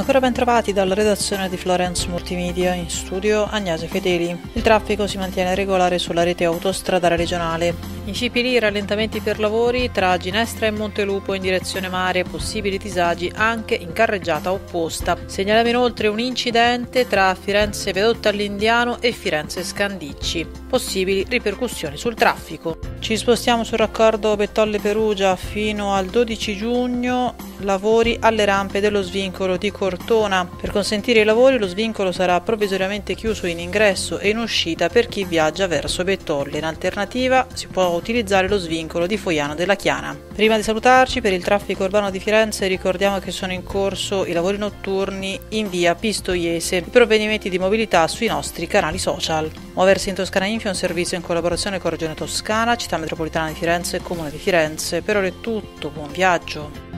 Ancora ben trovati dalla redazione di Florence Multimedia, in studio Agnese Fedeli. Il traffico si mantiene regolare sulla rete autostradale regionale. In Scipili rallentamenti per lavori tra Ginestra e Montelupo in direzione mare, possibili disagi anche in carreggiata opposta. Segnaliamo inoltre un incidente tra Firenze Vedotta all'Indiano e Firenze Scandicci. Possibili ripercussioni sul traffico. Ci spostiamo sul raccordo Bettolle Perugia fino al 12 giugno, lavori alle rampe dello svincolo di Cortona. Per consentire i lavori lo svincolo sarà provvisoriamente chiuso in ingresso e in uscita per chi viaggia verso Bettolle. In alternativa si può utilizzare lo svincolo di Foiano della Chiana. Prima di salutarci, per il traffico urbano di Firenze ricordiamo che sono in corso i lavori notturni in via Pistoiese, i provvedimenti di mobilità sui nostri canali social. Muoversi in Toscana Info è un servizio in collaborazione con Regione Toscana, Città Metropolitana di Firenze e Comune di Firenze. Per ora è tutto, buon viaggio!